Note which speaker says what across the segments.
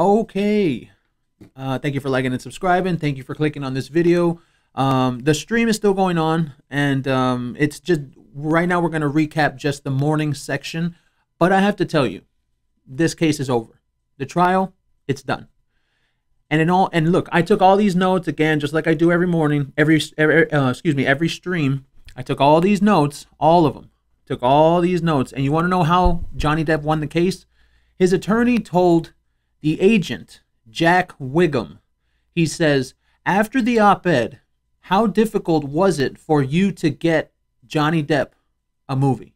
Speaker 1: Okay. Uh, thank you for liking and subscribing. Thank you for clicking on this video. Um, the stream is still going on, and um, it's just right now we're going to recap just the morning section. But I have to tell you, this case is over. The trial, it's done. And in all, and look, I took all these notes again, just like I do every morning, every, every uh, excuse me, every stream. I took all these notes, all of them, took all these notes. And you want to know how Johnny Depp won the case? His attorney told the agent Jack Whigham. He says, after the op ed, how difficult was it for you to get Johnny Depp a movie?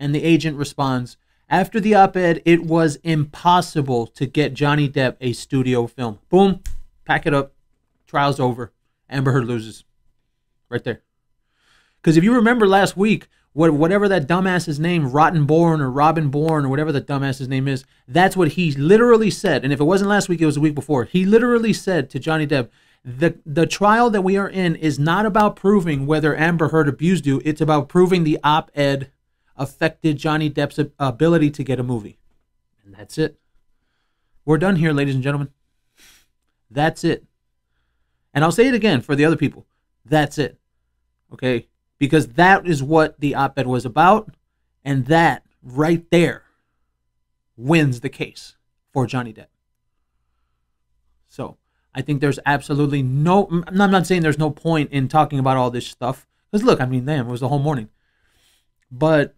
Speaker 1: And the agent responds, after the op ed, it was impossible to get Johnny Depp a studio film. Boom, pack it up, trial's over. Amber Heard loses. Right there. Because if you remember last week, whatever that dumbass's name, Rotten Born or Robin Born or whatever the dumbass's name is, that's what he literally said. And if it wasn't last week, it was a week before. He literally said to Johnny Depp, the the trial that we are in is not about proving whether Amber Heard abused you. It's about proving the op-ed affected Johnny Depp's ability to get a movie. And that's it. We're done here, ladies and gentlemen. That's it. And I'll say it again for the other people. That's it. Okay? Because that is what the op ed was about. And that right there wins the case for Johnny Depp. So I think there's absolutely no, I'm not saying there's no point in talking about all this stuff. Because look, I mean, damn, it was the whole morning. But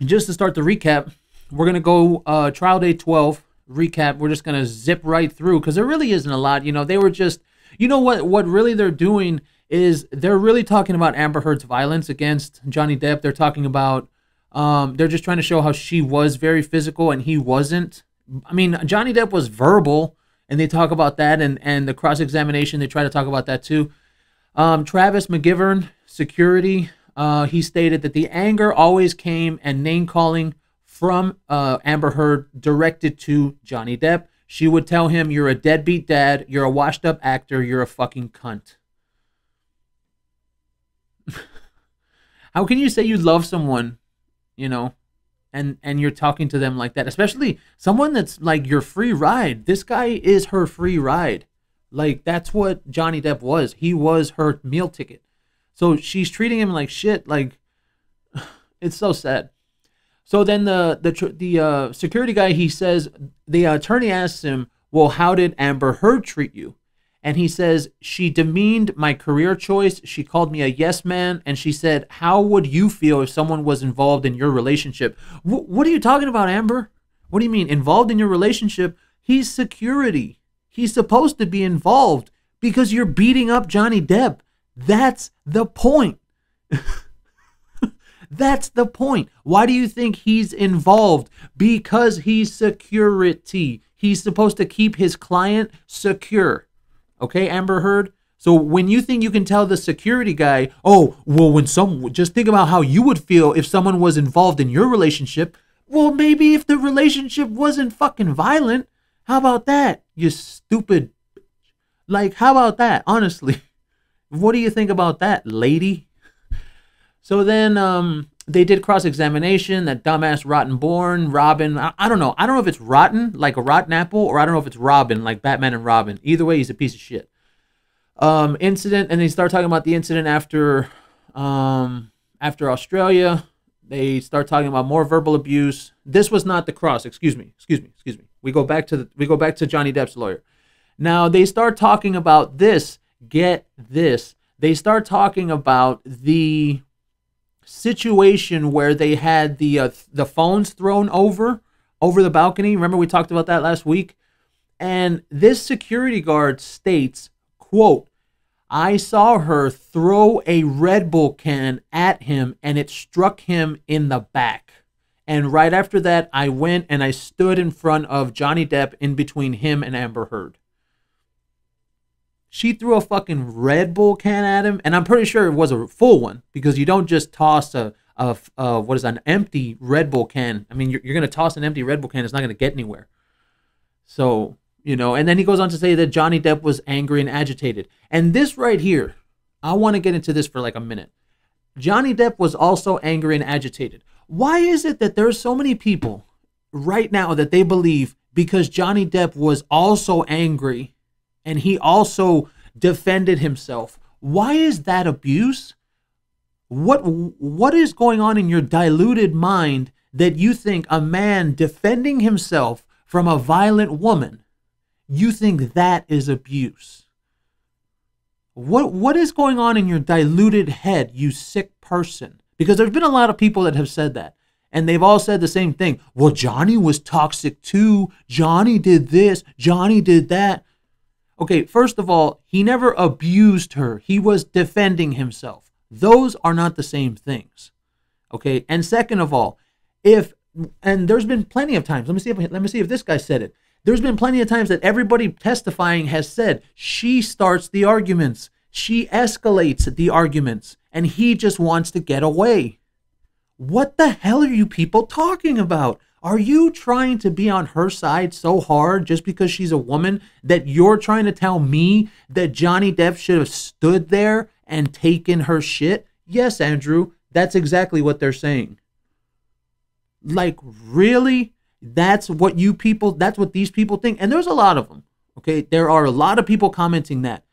Speaker 1: just to start the recap, we're going to go uh, trial day 12 recap. We're just going to zip right through because there really isn't a lot. You know, they were just, you know what, what really they're doing is they're really talking about Amber Heard's violence against Johnny Depp. They're talking about um, they're just trying to show how she was very physical and he wasn't. I mean, Johnny Depp was verbal, and they talk about that, and and the cross examination they try to talk about that too. Um, Travis McGivern, security, uh, he stated that the anger always came and name calling from uh, Amber Heard directed to Johnny Depp. She would tell him, "You're a deadbeat dad. You're a washed up actor. You're a fucking cunt." How can you say you love someone, you know, and and you're talking to them like that, especially someone that's like your free ride. This guy is her free ride. Like that's what Johnny Depp was. He was her meal ticket. So she's treating him like shit. Like it's so sad. So then the the the uh, security guy he says the attorney asks him, "Well, how did Amber Heard treat you?" And he says she demeaned my career choice. She called me a yes man and she said how would you feel if someone was involved in your relationship? W- what are you talking about amber? What do you mean involved in your relationship? He's security. He's supposed to be involved because you're beating up johnny depp. That's the point. That's the point. Why do you think he's involved? Because he's security. He's supposed to keep his client secure Okay, Amber Heard? So when you think you can tell the security guy, oh, well, when some, just think about how you would feel if someone was involved in your relationship. Well, maybe if the relationship wasn't fucking violent, how about that, you stupid? Bitch? Like, how about that, honestly? What do you think about that, lady? So then, um, they did cross examination. That dumbass Rotten Born, Robin. I, I, don't know. I don't know if it's rotten like a rotten apple, or I don't know if it's Robin like Batman and Robin. Either way, he's a piece of shit. Um, incident, and they start talking about the incident after, um, after Australia. They start talking about more verbal abuse. This was not the cross. Excuse me. Excuse me. Excuse me. We go back to the, we go back to Johnny Depp's lawyer. Now they start talking about this. Get this. They start talking about the situation where they had the uh, the phones thrown over over the balcony. Remember we talked about that last week? And this security guard states, quote, I saw her throw a Red Bull can at him and it struck him in the back. And right after that, I went and I stood in front of Johnny Depp in between him and Amber Heard. She threw a fucking Red Bull can at him, and I'm pretty sure it was a full one because you don't just toss a, a, a what is an empty Red Bull can. I mean, you're, you're gonna toss an empty Red Bull can; it's not gonna get anywhere. So you know, and then he goes on to say that Johnny Depp was angry and agitated, and this right here, I want to get into this for like a minute. Johnny Depp was also angry and agitated. Why is it that there's so many people right now that they believe because Johnny Depp was also angry and he also defended himself. Why is that abuse? What what is going on in your diluted mind that you think a man defending himself from a violent woman, you think that is abuse? What what is going on in your diluted head, you sick person? Because there's been a lot of people that have said that. And they've all said the same thing. Well, Johnny was toxic too. Johnny did this. Johnny did that. Okay, first of all, he never abused her. He was defending himself. Those are not the same things. Okay? And second of all, if and there's been plenty of times. Let me see if let me see if this guy said it. There's been plenty of times that everybody testifying has said she starts the arguments. She escalates the arguments and he just wants to get away. What the hell are you people talking about? Are you trying to be on her side so hard just because she's a woman that you're trying to tell me that Johnny Depp should have stood there and taken her shit? Yes, Andrew, that's exactly what they're saying. Like, really? That's what you people, that's what these people think. And there's a lot of them. Okay. There are a lot of people commenting that.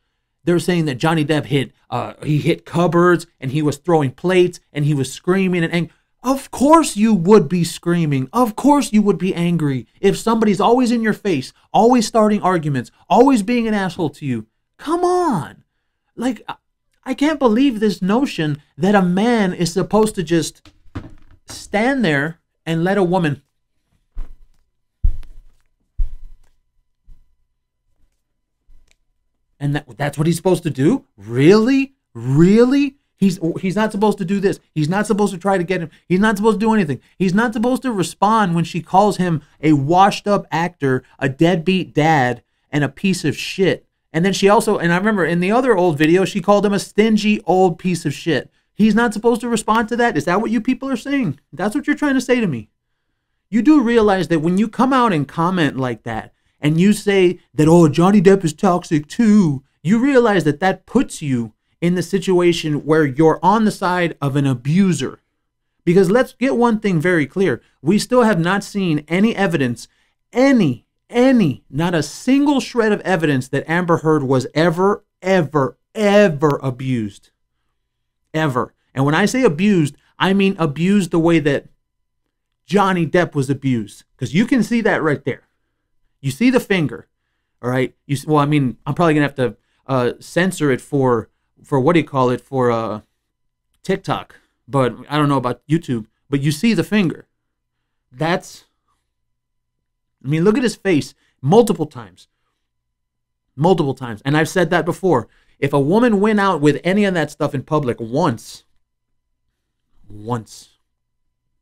Speaker 1: They're saying that Johnny Depp hit, uh, he hit cupboards and he was throwing plates and he was screaming and, and of course you would be screaming. Of course you would be angry if somebody's always in your face, always starting arguments, always being an asshole to you. Come on. Like, I can't believe this notion that a man is supposed to just stand there and let a woman and that, that's what he's supposed to do really really he's he's not supposed to do this. He's not supposed to try to get him. He's not supposed to do anything. He's not supposed to respond when she calls him a washed up actor a deadbeat dad and a piece of shit. And then she also and i remember in the other old video she called him a stingy old piece of shit. He's not supposed to respond to that. Is that what you people are saying? That's what you're trying to say to me. You do realize that when you come out and comment like that and you say that, oh, Johnny Depp is toxic too, you realize that that puts you in the situation where you're on the side of an abuser. Because let's get one thing very clear we still have not seen any evidence, any, any, not a single shred of evidence that Amber Heard was ever, ever, ever abused. Ever. And when I say abused, I mean abused the way that Johnny Depp was abused. Because you can see that right there. You see the finger, all right. You well, I mean, I'm probably gonna have to uh, censor it for for what do you call it for uh, TikTok, but I don't know about YouTube. But you see the finger. That's. I mean, look at his face multiple times. Multiple times, and I've said that before. If a woman went out with any of that stuff in public once, once.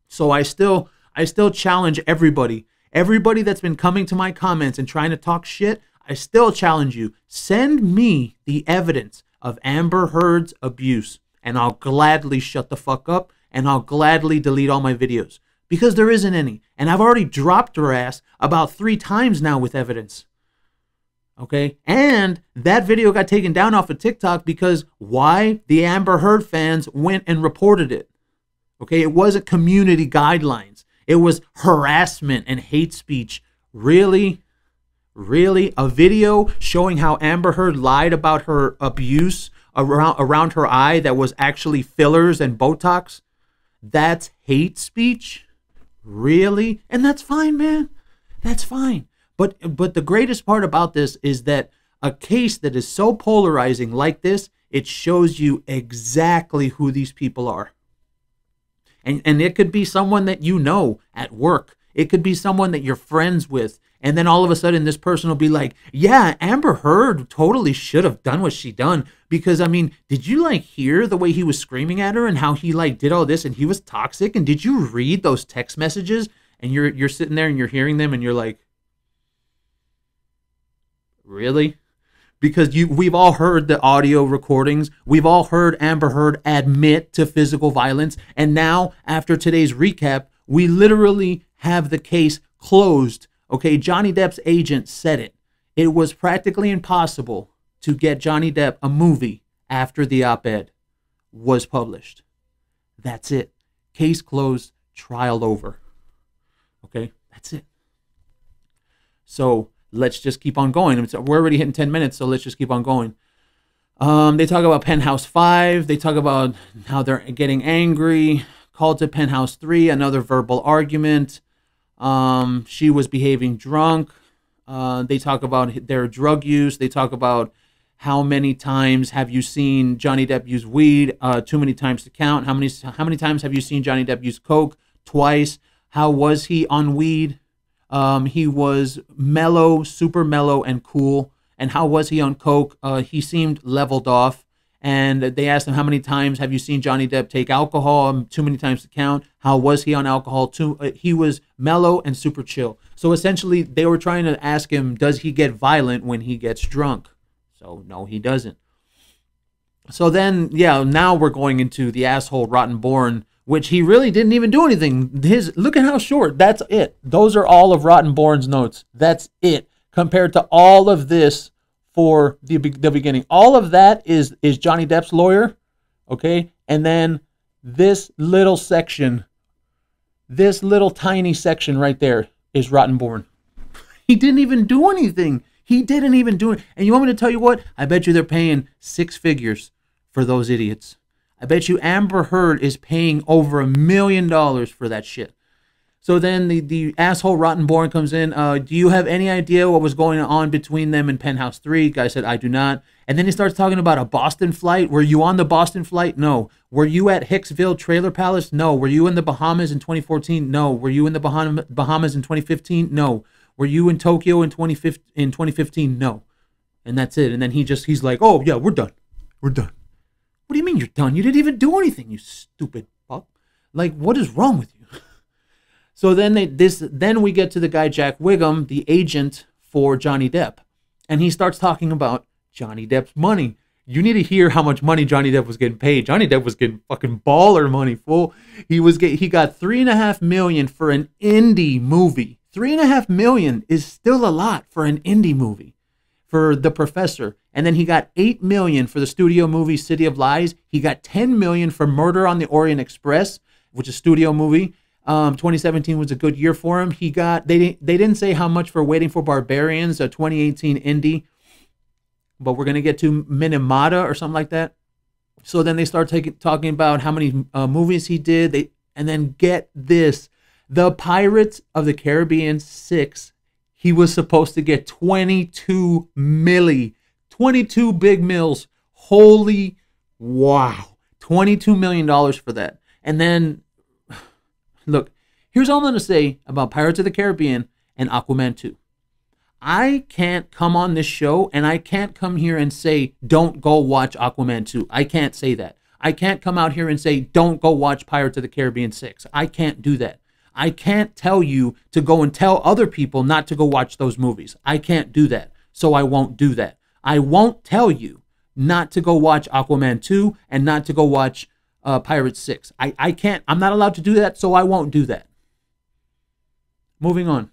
Speaker 1: So I still I still challenge everybody Everybody that's been coming to my comments and trying to talk shit, I still challenge you. Send me the evidence of Amber Heard's abuse, and I'll gladly shut the fuck up and I'll gladly delete all my videos because there isn't any. And I've already dropped her ass about three times now with evidence. Okay. And that video got taken down off of TikTok because why? The Amber Heard fans went and reported it. Okay. It wasn't community guidelines. It was harassment and hate speech. Really? Really? A video showing how Amber Heard lied about her abuse around, around her eye that was actually fillers and Botox? That's hate speech? Really? And that's fine, man. That's fine. But but the greatest part about this is that a case that is so polarizing like this, it shows you exactly who these people are. And, and it could be someone that you know at work. It could be someone that you're friends with. And then all of a sudden, this person will be like, Yeah, Amber Heard totally should have done what she done. Because, I mean, did you like hear the way he was screaming at her and how he like did all this and he was toxic? And did you read those text messages? And you're you're sitting there and you're hearing them and you're like, Really? because you we've all heard the audio recordings. We've all heard Amber Heard admit to physical violence, and now after today's recap, we literally have the case closed. Okay, Johnny Depp's agent said it. It was practically impossible to get Johnny Depp a movie after the op-ed was published. That's it. Case closed, trial over. Okay, that's it. So let's just keep on going. We're already hitting 10 minutes, so let's just keep on going. Um, they talk about Penthouse 5. They talk about how they're getting angry. Called to Penthouse 3, another verbal argument. Um, she was behaving drunk. Uh, they talk about their drug use. They talk about how many times have you seen Johnny Depp use weed? Uh, too many times to count. How many how many times have you seen Johnny Depp use coke? Twice. How was he on weed? Um, he was mellow, super mellow and cool. And how was he on coke? Uh, he seemed leveled off. And they asked him how many times have you seen Johnny Depp take alcohol? Um, too many times to count. How was he on alcohol? Too, uh, he was mellow and super chill. So essentially, they were trying to ask him, does he get violent when he gets drunk? So no, he doesn't. So then, yeah, now we're going into the asshole Rottenborn, which he really didn't even do anything. His look at how short. That's it. Those are all of Rottenborn's notes. That's it compared to all of this for the the beginning. All of that is is Johnny Depp's lawyer, okay? And then this little section, this little tiny section right there is Rottenborn. He didn't even do anything. He didn't even do it. And you want me to tell you what? I bet you they're paying six figures for those idiots. I bet you Amber Heard is paying over a million dollars for that shit. So then the, the asshole Rottenborn comes in. Uh, do you have any idea what was going on between them and Penthouse 3? Guy said, I do not. And then he starts talking about a Boston flight. Were you on the Boston flight? No. Were you at Hicksville Trailer Palace? No. Were you in the Bahamas in 2014? No. Were you in the Bahamas in 2015? No. Were you in Tokyo in 2015? In 2015? No. And that's it. And then he just, he's like, oh, yeah, we're done. We're done. What do you mean you're done? You didn't even do anything, you stupid fuck. Like, what is wrong with you? So then they this then we get to the guy Jack Whigham, the agent for Johnny Depp, and he starts talking about Johnny Depp's money. You need to hear how much money Johnny Depp was getting paid. Johnny Depp was getting fucking baller money, fool. He was get, he got three and a half million for an indie movie. Three and a half million is still a lot for an indie movie for The Professor. And then he got 8 million for the studio movie City of Lies. He got 10 million for Murder on the Orient Express, which is a studio movie. Um, 2017 was a good year for him. He got they didn't they didn't say how much for Waiting for Barbarians, a 2018 indie, but we're gonna get to Minamata or something like that. So then they start taking talking about how many uh, movies he did. They and then get this, the Pirates of the Caribbean six. He was supposed to get 22 milli, 22 big mills. Holy wow, 22 million dollars for that. And then Look, here's all I'm going to say about Pirates of the Caribbean and Aquaman 2. I can't come on this show and I can't come here and say, don't go watch Aquaman 2. I can't say that. I can't come out here and say, don't go watch Pirates of the Caribbean 6. I can't do that. I can't tell you to go and tell other people not to go watch those movies. I can't do that. So I won't do that. I won't tell you not to go watch Aquaman 2 and not to go watch uh, Pirates 6. I, I can't, I'm not allowed to do that, so I won't do that. Moving on.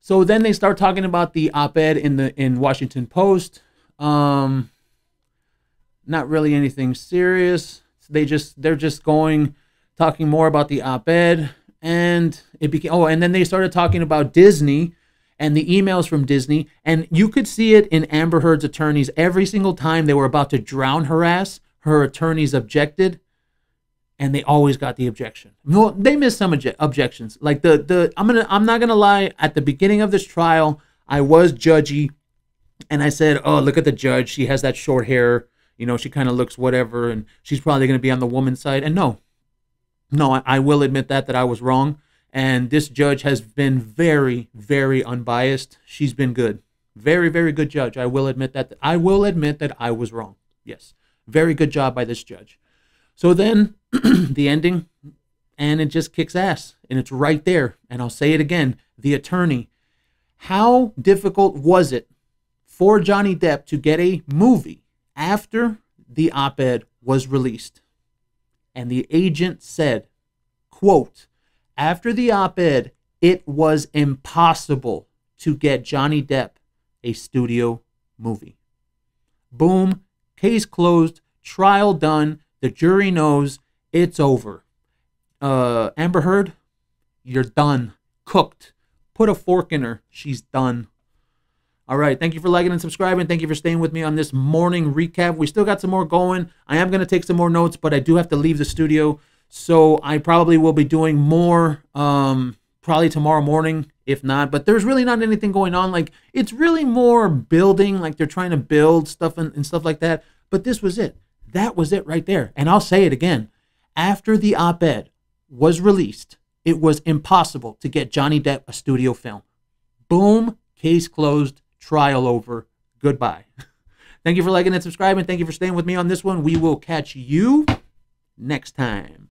Speaker 1: So then they start talking about the op-ed in the in Washington Post. Um, not really anything serious. They just they're just going talking more about the op-ed and it became oh and then they started talking about Disney and the emails from Disney and you could see it in Amber Heard's attorneys every single time they were about to drown her ass her attorneys objected and they always got the objection. No, they missed some obje- objections. Like the the I'm gonna I'm not gonna lie. At the beginning of this trial, I was judgy, and I said, "Oh, look at the judge. She has that short hair. You know, she kind of looks whatever, and she's probably gonna be on the woman's side." And no, no, I, I will admit that that I was wrong. And this judge has been very, very unbiased. She's been good, very, very good judge. I will admit that. I will admit that I was wrong. Yes. Very good job by this judge. So then the ending, and it just kicks ass. And it's right there. And I'll say it again the attorney. How difficult was it for Johnny Depp to get a movie after the op ed was released? And the agent said, quote, after the op ed, it was impossible to get Johnny Depp a studio movie. Boom, Case closed, trial done. The jury knows it's over. Uh, Amber Heard, you're done, cooked. Put a fork in her. She's done. All right. Thank you for liking and subscribing. Thank you for staying with me on this morning recap. We still got some more going. I am going to take some more notes, but I do have to leave the studio. So I probably will be doing more um, probably tomorrow morning, if not. But there's really not anything going on. Like, it's really more building, like they're trying to build stuff and, and stuff like that. But this was it. That was it right there. And I'll say it again. After the op ed was released, it was impossible to get Johnny Depp a studio film. Boom, case closed, trial over. Goodbye. Thank you for liking and subscribing. Thank you for staying with me on this one. We will catch you next time.